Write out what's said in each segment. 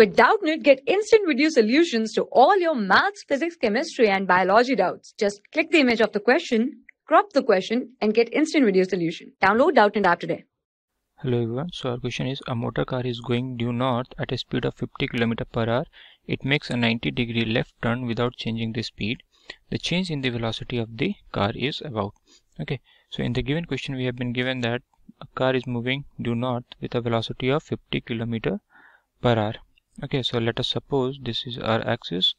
With Doubtnut, get instant video solutions to all your maths, physics, chemistry, and biology doubts. Just click the image of the question, crop the question, and get instant video solution. Download Doubtnut app today. Hello everyone. So our question is a motor car is going due north at a speed of 50 km per hour. It makes a 90 degree left turn without changing the speed. The change in the velocity of the car is about. Okay. So in the given question we have been given that a car is moving due north with a velocity of 50 km per hour okay so let us suppose this is our axis.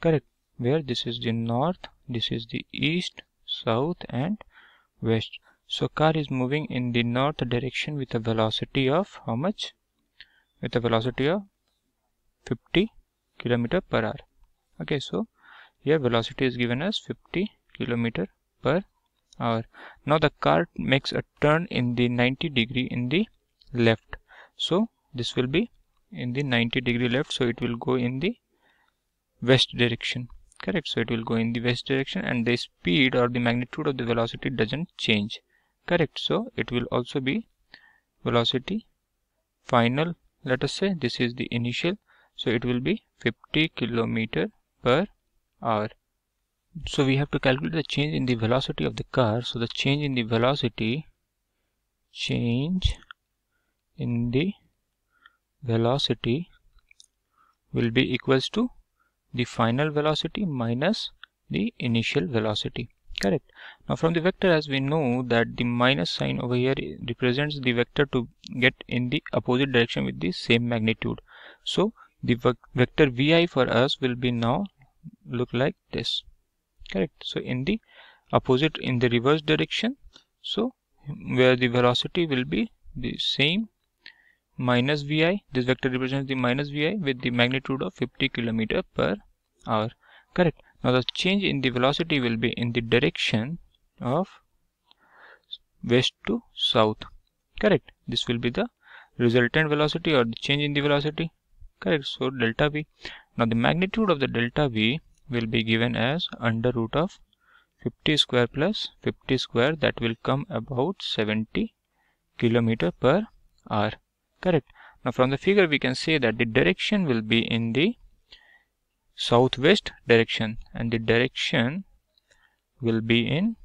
Correct. Where this is the north this is the east south and west. So car is moving in the north direction with a velocity of how much? With a velocity of 50 kilometer per hour. Okay so here velocity is given as 50 kilometer per hour. Now the car makes a turn in the 90 degree in the left. So this will be in the 90 degree left so it will go in the west direction. Correct? So it will go in the west direction and the speed or the magnitude of the velocity doesn't change. Correct? So it will also be velocity final. Let us say this is the initial. So it will be 50 kilometer per hour. So we have to calculate the change in the velocity of the car. So the change in the velocity change in the velocity will be equals to the final velocity minus the initial velocity. Correct. Now from the vector as we know that the minus sign over here represents the vector to get in the opposite direction with the same magnitude. So the vector vi for us will be now look like this. Correct. So in the opposite in the reverse direction so where the velocity will be the same minus vi this vector represents the minus vi with the magnitude of 50 kilometer per hour. Correct. Now the change in the velocity will be in the direction of west to south. Correct. This will be the resultant velocity or the change in the velocity. Correct. So delta v. Now the magnitude of the delta v will be given as under root of 50 square plus 50 square. That will come about 70 kilometer per hour correct. Now from the figure we can say that the direction will be in the southwest direction and the direction will be in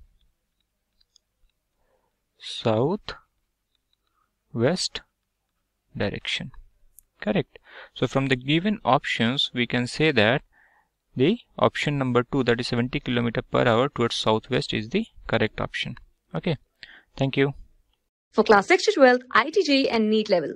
south west direction. Correct. So from the given options we can say that the option number 2 that is 70 km per hour towards southwest is the correct option. Okay. Thank you. For class 6 to 12, IIT JEE and NEET level.